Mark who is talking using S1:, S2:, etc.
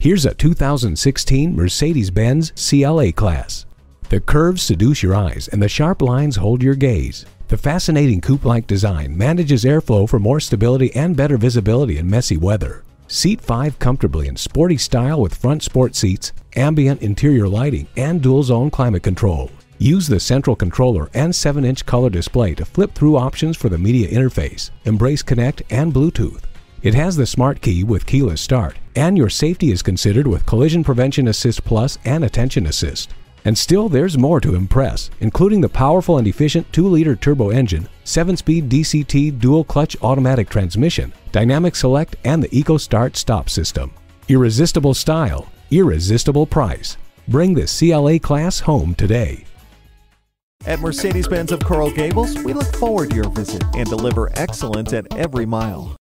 S1: Here's a 2016 Mercedes-Benz CLA Class. The curves seduce your eyes and the sharp lines hold your gaze. The fascinating coupe-like design manages airflow for more stability and better visibility in messy weather. Seat 5 comfortably in sporty style with front sport seats, ambient interior lighting, and dual-zone climate control. Use the central controller and 7-inch color display to flip through options for the media interface, mbrace Connect and Bluetooth. It has the smart key with keyless start, and your safety is considered with Collision Prevention Assist Plus and Attention Assist. And still, there's more to impress, including the powerful and efficient 2-liter turbo engine, 7-speed DCT dual-clutch automatic transmission, Dynamic Select, and the EcoStart stop system. Irresistible style, irresistible price. Bring the CLA class home today.
S2: At Mercedes Benz of Coral Gables, we look forward to your visit and deliver excellence at every mile.